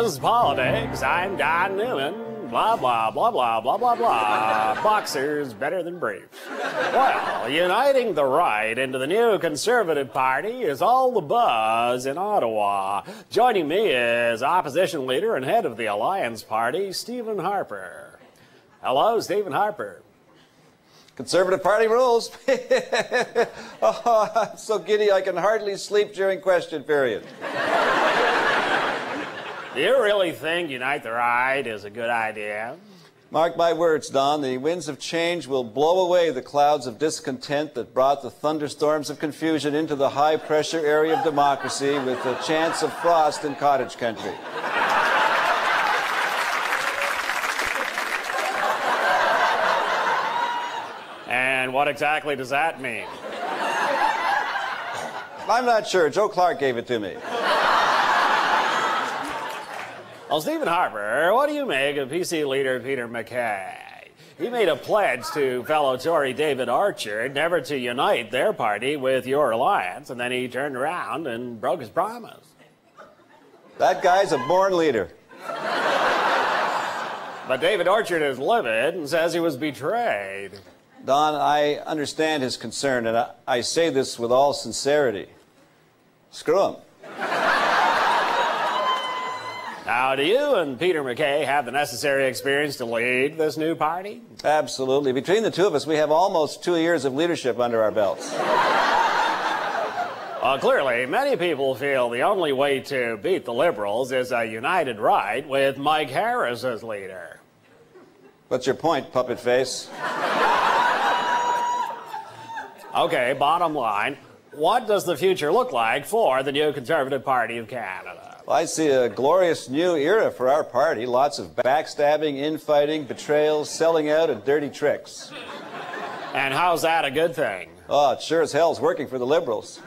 Is politics. I'm Don Newman. Blah, blah, blah, blah, blah, blah, blah. Boxers better than briefs. Well, uniting the right into the new Conservative Party is all the buzz in Ottawa. Joining me is opposition leader and head of the Alliance Party, Stephen Harper. Hello, Stephen Harper. Conservative Party rules. oh, I'm so giddy I can hardly sleep during question period. Do you really think Unite the Right is a good idea? Mark my words, Don, the winds of change will blow away the clouds of discontent that brought the thunderstorms of confusion into the high pressure area of democracy with a chance of frost in cottage country. And what exactly does that mean? I'm not sure. Joe Clark gave it to me. Well, Stephen Harper, what do you make of PC leader Peter MacKay? He made a pledge to fellow Tory David Orchard never to unite their party with your alliance, and then he turned around and broke his promise. That guy's a born leader. But David Orchard is livid and says he was betrayed. Don, I understand his concern, and I, I say this with all sincerity. Screw him. Now, do you and Peter MacKay have the necessary experience to lead this new party? Absolutely. Between the two of us, we have almost two years of leadership under our belts. Well, clearly, many people feel the only way to beat the Liberals is a united right with Mike Harris as leader. What's your point, puppet face? Okay, bottom line, what does the future look like for the new Conservative Party of Canada? Well, I see a glorious new era for our party. Lots of backstabbing, infighting, betrayals, selling out, and dirty tricks. And how's that a good thing? Oh, it sure as hell's working for the Liberals.